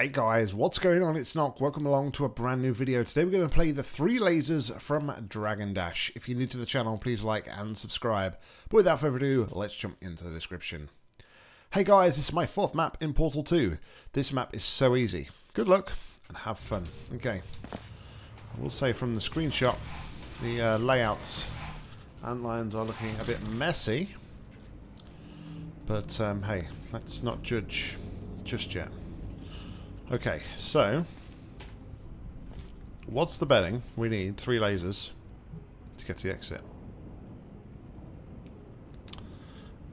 Hey guys, what's going on? It's Nock. Welcome along to a brand new video. Today we're going to play the three lasers from Dragon Dash. If you're new to the channel, please like and subscribe. But without further ado, let's jump into the description. Hey guys, this is my fourth map in Portal 2. This map is so easy. Good luck and have fun. Okay, I will say from the screenshot, the uh, layouts and lines are looking a bit messy. But um, hey, let's not judge just yet. Okay, so what's the betting? We need three lasers to get to the exit.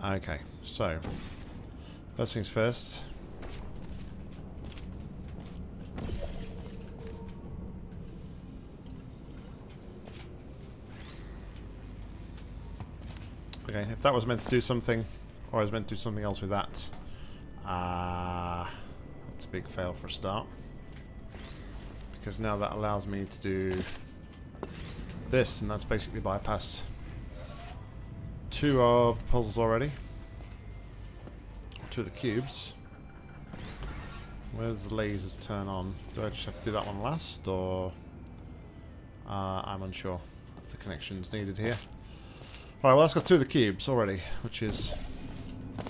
Okay, so first things first. Okay, if that was meant to do something, or I was meant to do something else with that, uh, that's a big fail for a start. Because now that allows me to do this, and that's basically bypassed two of the puzzles already. Two of the cubes. Where's the lasers turn on? Do I just have to do that one last, or... Uh, I'm unsure if the connection's needed here. Alright, well that's got two of the cubes already, which is...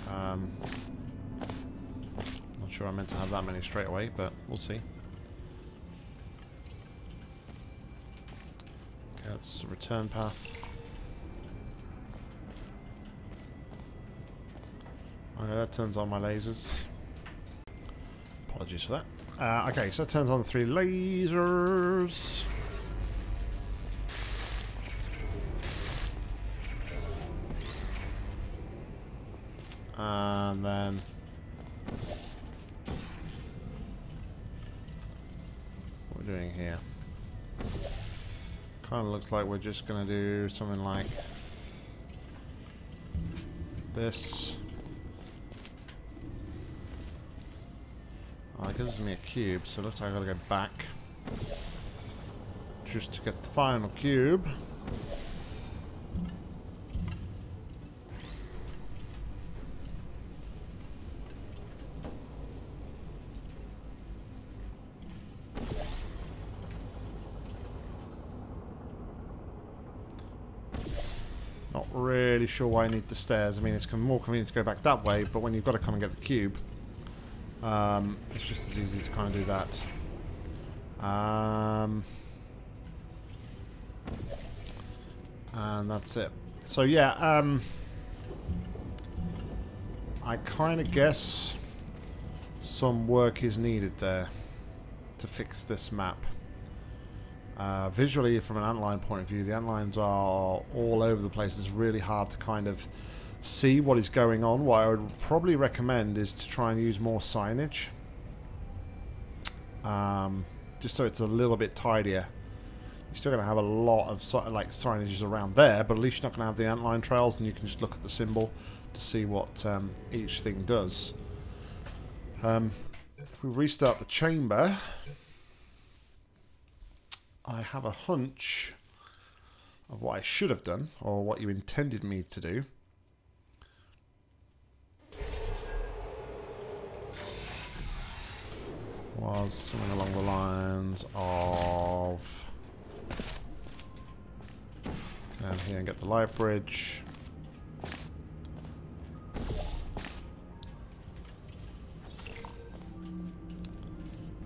Um, sure I meant to have that many straight away, but we'll see. Okay, that's a return path. Okay, that turns on my lasers. Apologies for that. Uh, okay, so that turns on three lasers. And then... What we're doing here. Kind of looks like we're just going to do something like this. Oh, it gives me a cube, so it looks like i got to go back. Just to get the final cube. Not really sure why I need the stairs. I mean, it's more convenient to go back that way, but when you've got to come and get the cube, um, it's just as easy to kind of do that. Um, and that's it. So yeah, um, I kind of guess some work is needed there to fix this map. Uh, visually, from an antline point of view, the antlines are all over the place. It's really hard to kind of see what is going on. What I would probably recommend is to try and use more signage. Um, just so it's a little bit tidier. You're still going to have a lot of like signages around there, but at least you're not going to have the antline trails and you can just look at the symbol to see what um, each thing does. Um, if we restart the chamber... I have a hunch of what I should have done, or what you intended me to do. Was something along the lines of down here and get the light bridge.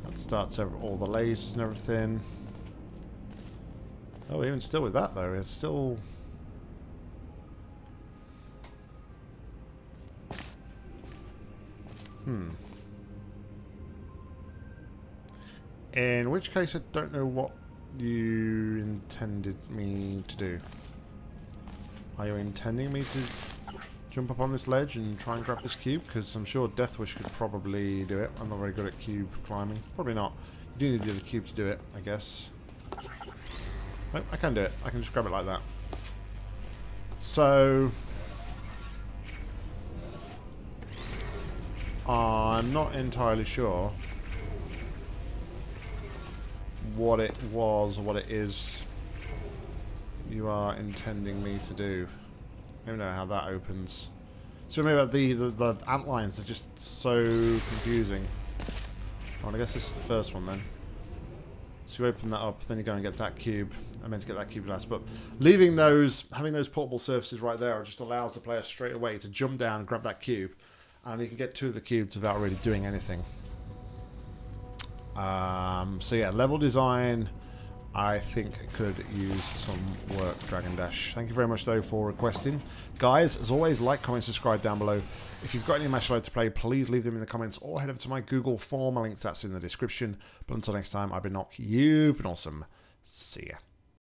That starts over all the lasers and everything. Oh, even still with that though, it's still... Hmm. In which case I don't know what you intended me to do. Are you intending me to jump up on this ledge and try and grab this cube? Because I'm sure Deathwish could probably do it. I'm not very good at cube climbing. Probably not. You do need the other cube to do it, I guess. I can do it. I can just grab it like that. So... I'm not entirely sure what it was or what it is you are intending me to do. I don't know how that opens. So maybe the, the, the ant lines are just so confusing. Well, I guess this is the first one then. So you open that up, then you go and get that cube. I meant to get that cube last, but leaving those, having those portable surfaces right there just allows the player straight away to jump down and grab that cube, and you can get two of the cubes without really doing anything. Um, so yeah, level design, I think could use some work, Dragon Dash. Thank you very much, though, for requesting. Guys, as always, like, comment, subscribe down below. If you've got any match to play, please leave them in the comments or head over to my Google form. A link that's in the description. But until next time, I've been Nock. You've been awesome. See ya.